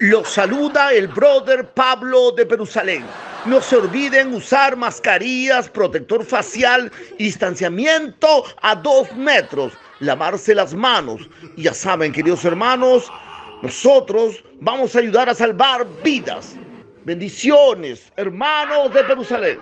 Los saluda el brother Pablo de Jerusalén. No se olviden usar mascarillas, protector facial, distanciamiento a dos metros, lavarse las manos. Y ya saben, queridos hermanos, nosotros vamos a ayudar a salvar vidas. Bendiciones, hermanos de Jerusalén.